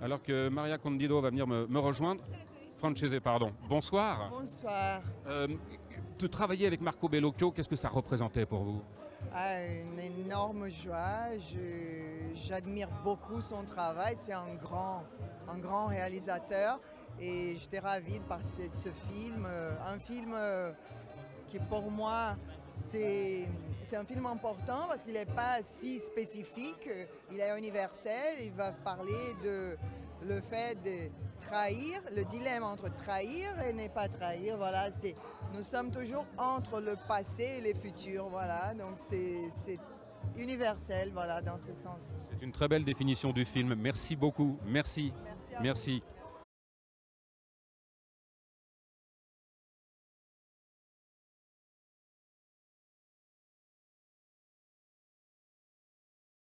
Alors que Maria Condido va venir me, me rejoindre. Francese, pardon. Bonsoir. Bonsoir. Euh, de travailler avec Marco Bellocchio, qu'est-ce que ça représentait pour vous? Ah, une énorme joie. J'admire beaucoup son travail. C'est un grand, un grand réalisateur. Et j'étais ravie de participer de ce film. Euh, Un film euh, qui, pour moi, c'est c'est un film important parce qu'il n'est pas si spécifique. Il est universel. Il va parler de le fait de trahir, le dilemme entre trahir et ne pas trahir. Voilà, c'est nous sommes toujours entre le passé et le futur. Voilà, donc c'est universel. Voilà, dans ce sens. C'est une très belle définition du film. Merci beaucoup. Merci. Merci. à vous. Merci.